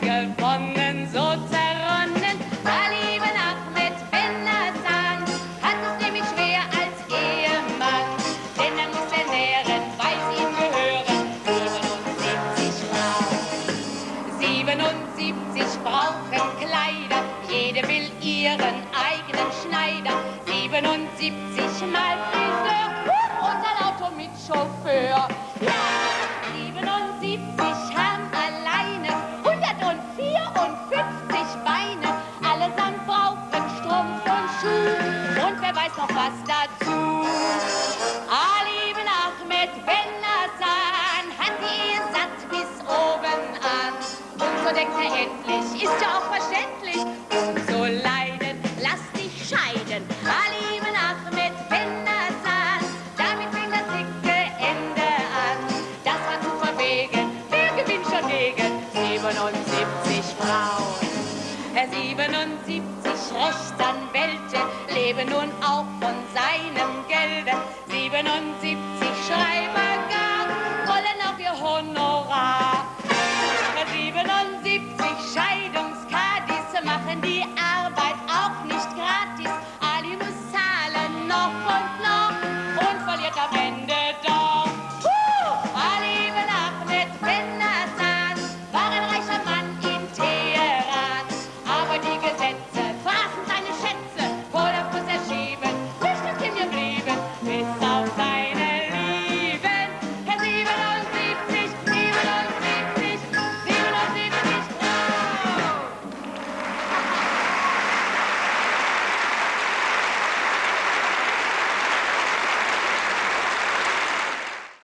gewonnen, so zerronnen war lieben Ahmed Ben Hassan. Hat es nämlich schwer als Ehemann, denn er muss ernähren, weil es ihm gehören 77 Frauen. 77 brauchen Kleider, jede will ihren eigenen Schneider. 77 mal Friseur und ein Auto mit Chauffeur. Weiß noch was dazu. Ali Ben Ahmed Ben Hassan hat die satt bis oben an. Und so denkt er endlich, ist ja auch verständlich, 77 Rechtsanwälte leben nun auch von seinem Gelde. 77 Schreiber gar wollen auch ihr Honorar. Herr 77 Scheidungskadis machen die Arbeit